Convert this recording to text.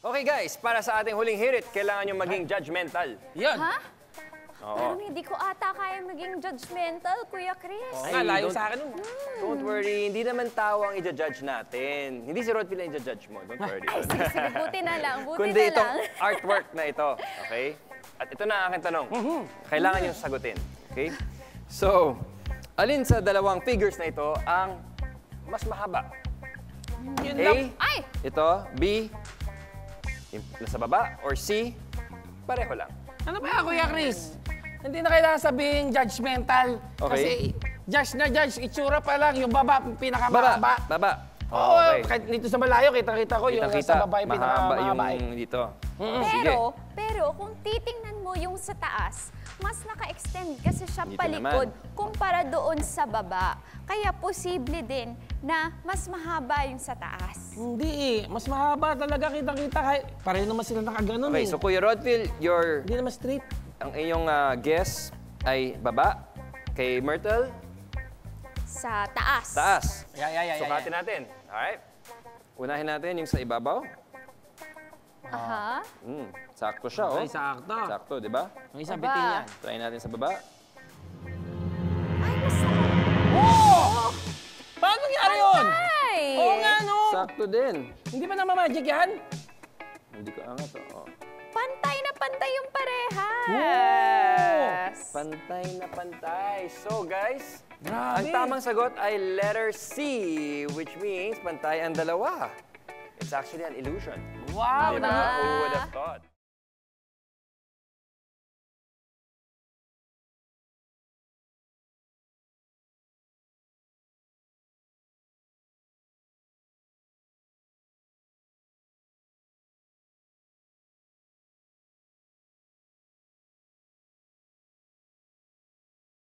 Okay guys, para sa ating huling hirit, kailangan nyo maging judgmental. Yun. Ha? Oo. Parang hindi ko ata kaya maging judgmental, Kuya Chris. Oo nga, layo sa akin nun. Don't worry, hindi naman tao ang i-judge natin. Hindi si Rodville ang i-judge mo. Don't worry. Ay, sige, sige, buti na lang, buti Kundi na itong lang. artwork na ito. Okay? At ito na ang aking tanong. Mhm. Kailangan nyo sagutin. Okay? So, alin sa dalawang figures na ito ang mas mahaba? Yun A, lang. Ay! ito, B, yung nasa baba, or C, pareho lang. Ano ba, Kuya Chris? Hindi na kailangan sabihin judgmental. Okay. Kasi judge na judge, itsura pa lang, yung baba, Baba, pinakamahaba. baba. Oo, okay. kahit dito sa malayo, kita-kita ko yung Kita-kita, sa baba yung mahaba pinakamahaba. eh. yung dito. Mm. Sige. Pero, pero kung titingnan mo yung sa taas, mas naka-extend kasi siya Dito palikod naman. kumpara doon sa baba. Kaya posible din na mas mahaba yung sa taas. Hindi eh. Mas mahaba talaga kitang-kita. Pareho naman sila nakaganon Okay, eh. so Kuya Rodville, your, Hindi naman straight. ang iyong ah, guess ay baba. Kay Myrtle, Sa taas. taas. Yeah, yeah, yeah, yeah, Sukatin natin. Alright? Unahin natin yung sa ibabaw. Aha. Hmm, sakto siya, oh. Ay, sakto. Sakto, di ba? Yung isa Aba. bitin yan. Try natin sa baba. Ay, mas Oh! Paano nangyari yun? Ay! Oo nga, no? Sakto din. Hindi ba naman magic yan? Hindi ko angat, oh. Pantay na pantay yung parehas. Pantay na pantay. So, guys, Grabe. ang tamang sagot ay letter C, which means pantay ang dalawa. It's actually an illusion. Wow, Di na. ba? Who would have thought?